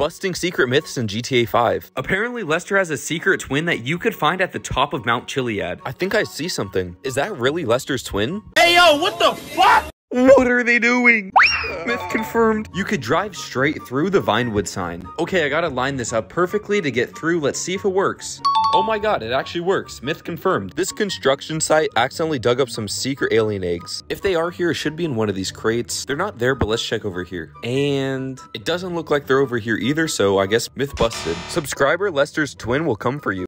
Busting secret myths in GTA 5. Apparently, Lester has a secret twin that you could find at the top of Mount Chiliad. I think I see something. Is that really Lester's twin? Hey yo, what the fuck? What are they doing? Myth confirmed. You could drive straight through the Vinewood sign. Okay, I gotta line this up perfectly to get through. Let's see if it works. Oh my god, it actually works. Myth confirmed. This construction site accidentally dug up some secret alien eggs. If they are here, it should be in one of these crates. They're not there, but let's check over here. And it doesn't look like they're over here either, so I guess myth busted. Subscriber Lester's twin will come for you.